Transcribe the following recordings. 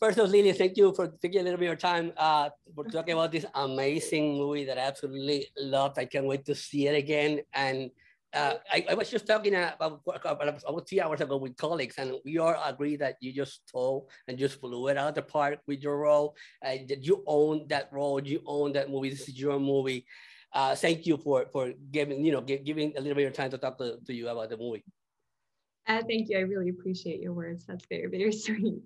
first of all, Lilly, thank you for taking a little bit of your time uh, for talking about this amazing movie that I absolutely loved. I can't wait to see it again. And uh, I, I, was just talking about, about three hours ago with colleagues, and we all agree that you just stole and just blew it out of the park with your role. Uh, that you own that role, you own that movie. This is your movie. Uh, thank you for for giving you know giving a little bit of time to talk to, to you about the movie. Uh, thank you. I really appreciate your words. That's very very sweet.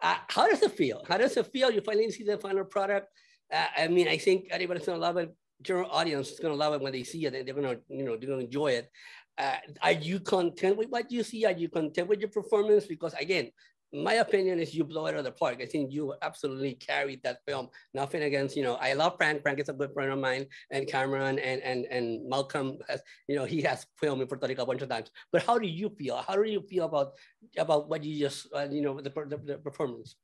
Uh, how does it feel? How does it feel? You finally see the final product. Uh, I mean, I think everybody's gonna love it general audience is gonna love it when they see it and they're gonna, you know, they're gonna enjoy it. Uh, are you content with what you see? Are you content with your performance? Because again, my opinion is you blow it out of the park. I think you absolutely carried that film. Nothing against, you know, I love Frank. Frank is a good friend of mine, and Cameron and and and Malcolm has, you know, he has filmed in Puerto Rico a bunch of times. But how do you feel? How do you feel about about what you just, uh, you know, the, the, the performance?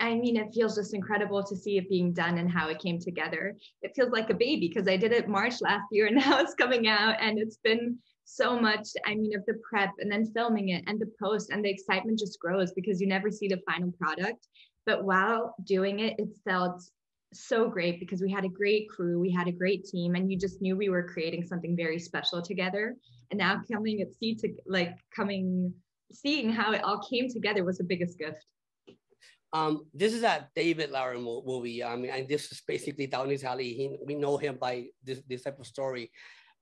I mean, it feels just incredible to see it being done and how it came together. It feels like a baby because I did it March last year and now it's coming out and it's been so much, I mean, of the prep and then filming it and the post and the excitement just grows because you never see the final product. But while doing it, it felt so great because we had a great crew, we had a great team, and you just knew we were creating something very special together. And now coming at see to like coming, seeing how it all came together was the biggest gift. Um, this is a David Lowery movie. I mean, and this is basically down his alley. He, we know him by this, this type of story.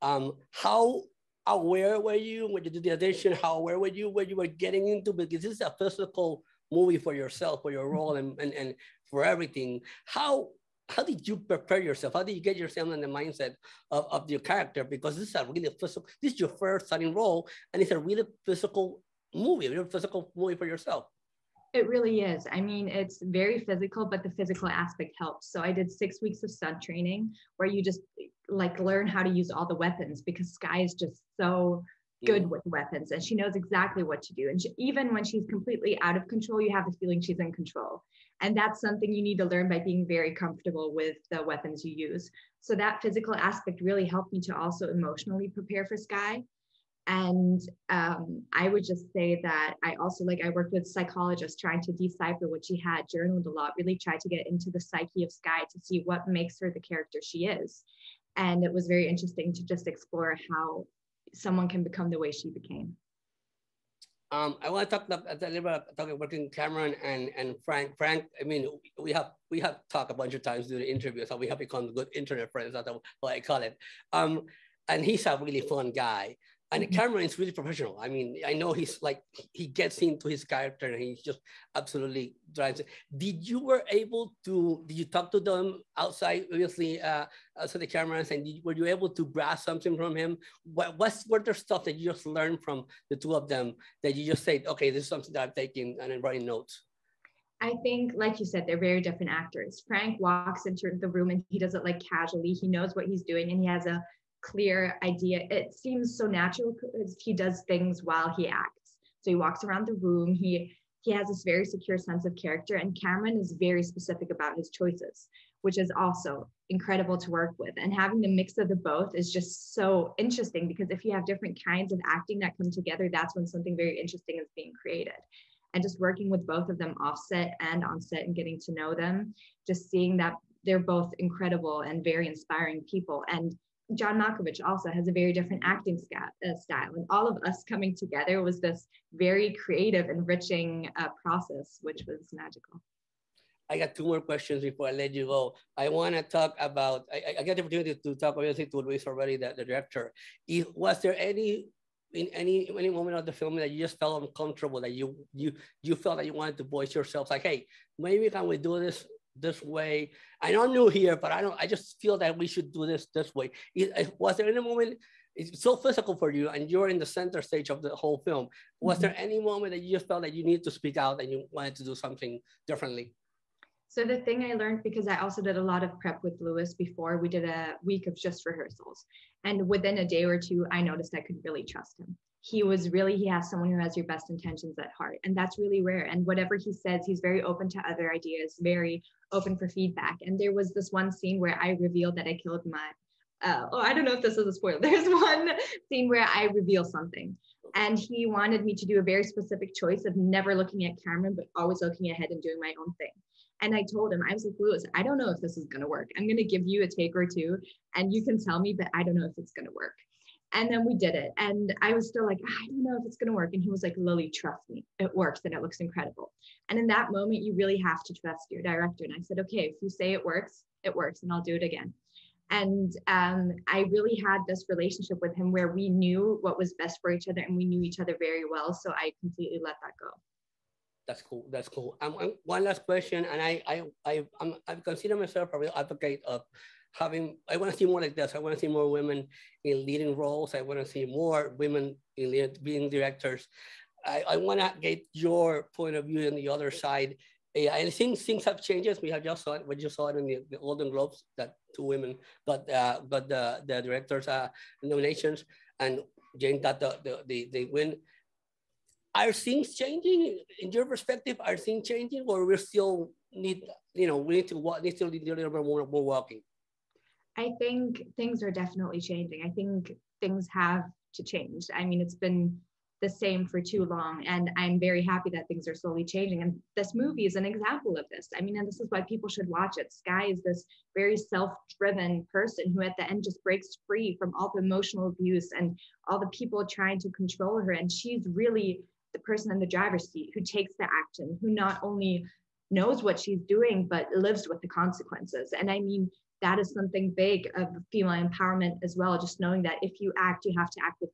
Um, how aware were you when you did the audition? How aware were you when you were getting into? Because this is a physical movie for yourself, for your role, and, and, and for everything. How how did you prepare yourself? How did you get yourself in the mindset of, of your character? Because this is a really physical, this is your first starting role, and it's a really physical movie, a real physical movie for yourself. It really is. I mean, it's very physical, but the physical aspect helps. So I did six weeks of stunt training where you just like learn how to use all the weapons because Sky is just so good with weapons and she knows exactly what to do. And she, even when she's completely out of control, you have the feeling she's in control. And that's something you need to learn by being very comfortable with the weapons you use. So that physical aspect really helped me to also emotionally prepare for Sky and um, i would just say that i also like i worked with psychologists trying to decipher what she had journaled a lot really tried to get into the psyche of sky to see what makes her the character she is and it was very interesting to just explore how someone can become the way she became um, I want to talk a little bit about talking working Cameron and, and Frank. Frank, I mean, we have we have talked a bunch of times during the interview, so we have become good internet friends. That's what I call it. Um, and he's a really fun guy and mm-hmm. Cameron is really professional. I mean, I know he's like he gets into his character and he's just absolutely drives it. Did you were able to? Did you talk to them outside, obviously, uh, outside the cameras, and did, were you able to grasp something from him? What what's were there stuff that you just learned from the two of them that you just said, okay, this is something that I'm taking and I'm writing notes. I think, like you said, they're very different actors. Frank walks into the room and he does it like casually. He knows what he's doing and he has a clear idea. It seems so natural because he does things while he acts. So he walks around the room. He he has this very secure sense of character, and Cameron is very specific about his choices, which is also incredible to work with. And having the mix of the both is just so interesting because if you have different kinds of acting that come together, that's when something very interesting is being created. And just working with both of them offset and on set and getting to know them, just seeing that they're both incredible and very inspiring people. And John Malkovich also has a very different acting uh, style. And all of us coming together was this very creative, enriching uh, process, which was magical. I got two more questions before I let you go. I want to talk about, I, I got the opportunity to talk obviously to Luis already, the, the director. If, was there any, in any any moment of the film that you just felt uncomfortable, that you you you felt that you wanted to voice yourself, like, hey, maybe can we do this this way. I know I'm new here, but I don't. I just feel that we should do this this way. Was there any moment? It's so physical for you, and you're in the center stage of the whole film. Was mm-hmm. there any moment that you just felt that you need to speak out and you wanted to do something differently? So the thing I learned because I also did a lot of prep with Luis before we did a week of just rehearsals, and within a day or two, I noticed I could really trust him he was really he has someone who has your best intentions at heart and that's really rare and whatever he says he's very open to other ideas very open for feedback and there was this one scene where i revealed that i killed my uh, oh, I don't know if this is a spoiler. There's one scene where I reveal something. And he wanted me to do a very specific choice of never looking at Cameron, but always looking ahead and doing my own thing. And I told him, I was like, Luis, I don't know if this is going to work. I'm going to give you a take or two, and you can tell me, but I don't know if it's going to work. And then we did it. And I was still like, I don't know if it's going to work. And he was like, Lilly, trust me, it works and it looks incredible. And in that moment, you really have to trust your director. And I said, okay, if you say it works, it works, and I'll do it again. And um, I really had this relationship with him where we knew what was best for each other and we knew each other very well. So I completely let that go. That's cool. That's cool. Um one last question, and I, I, I, I'm, I consider myself a real advocate of having. I want to see more like this. I want to see more women in leading roles. I want to see more women in lead, being directors. I, I want to get your point of view on the other side yeah, and things things have changed. We have just saw it. We just saw it in the, the Golden Globes that two women got uh, got the the directors uh, nominations, and Jane got the the the, the win. Are things changing in your perspective? Are things changing, or we still need you know we need to need to do a little bit more more walking? I think things are definitely changing. I think things have to change. I mean, it's been the same for too long. And I'm very happy that things are slowly changing. And this movie is an example of this. I mean, and this is why people should watch it. Sky is this very self driven person who at the end just breaks free from all the emotional abuse and all the people trying to control her. And she's really the person in the driver's seat who takes the action, who not only knows what she's doing, but lives with the consequences. And I mean, that is something big of female empowerment as well. Just knowing that if you act, you have to act with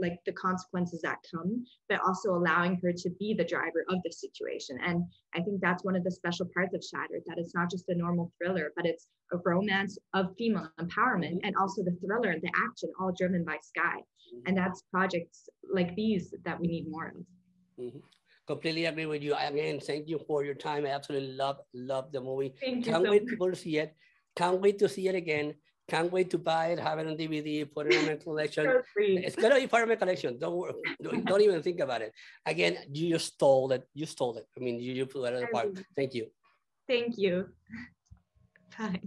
like the consequences that come, but also allowing her to be the driver of the situation. And I think that's one of the special parts of Shattered that it's not just a normal thriller, but it's a romance of female empowerment and also the thriller and the action, all driven by Sky. And that's projects like these that we need more of. Mm-hmm. Completely agree with you. Again, thank you for your time. I absolutely love love the movie. Thank Can't so wait much. people to see it. Can't wait to see it again. Can't wait to buy it, have it on DVD, put it on my collection. it's gonna be part of my collection. Don't worry. Don't, don't, even think about it. Again, you just stole it. You stole it. I mean, you, you put it in the part. Thank you. Thank you. Bye.